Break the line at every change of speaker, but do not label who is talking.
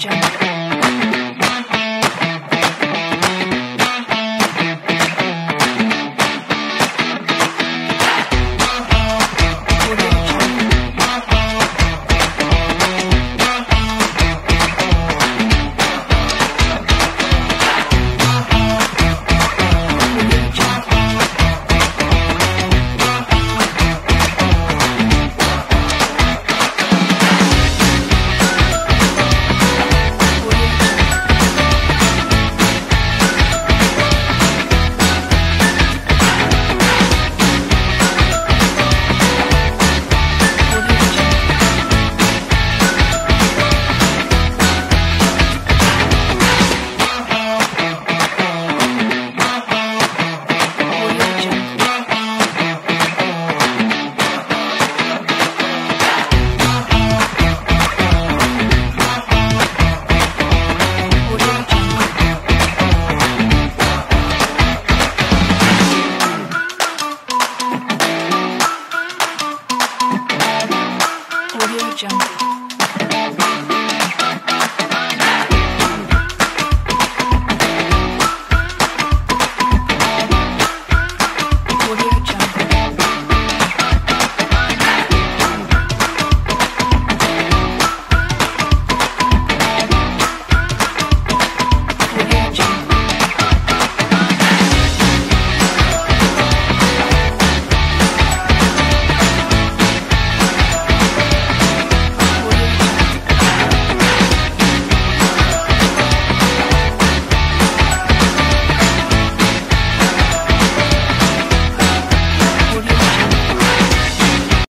Jungle. Jungle.